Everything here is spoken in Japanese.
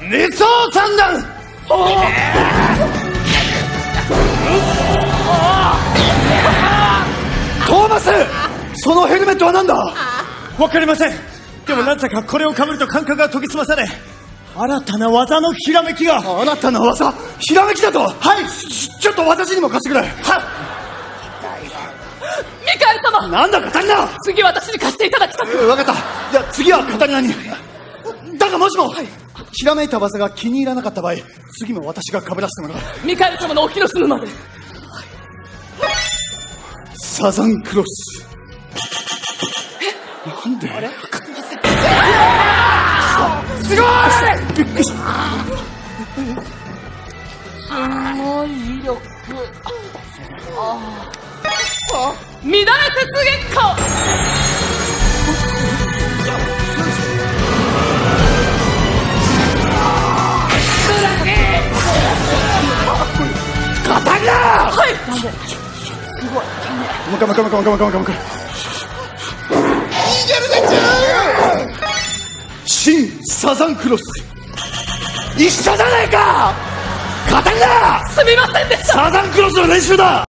二層三段トーマスそのヘルメットは何だ？わかりません。でもなぜかこれをかぶると感覚が研ぎ澄まされ新たな技のひらめきが。新たな技？ひらめきだと？はい。ちちょっと私にも貸してくれ。は。ミカエル様。なんだカタリナ次私に貸していただきたく。分かった。じゃあ次はカタリナに。だがもしも、ひらめいた技が気に入らなかった場合次も私がかぶらせてもらう。ミカエル様のお気の済むまで。サザンクロス。なんで？あれ？すごい！びっくりしたすごい！威力乱れ雪月花カタリナはい。もう一回もう一回もう一回もう一回もう一回。もう一回もう一回新サザンクロス。一緒じゃないか。カタリナすみませんでした。サザンクロスの練習だ